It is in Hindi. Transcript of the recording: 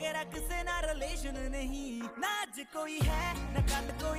तेरा किसे ना रिलेशन नहीं ना अज कोई है ना कल कोई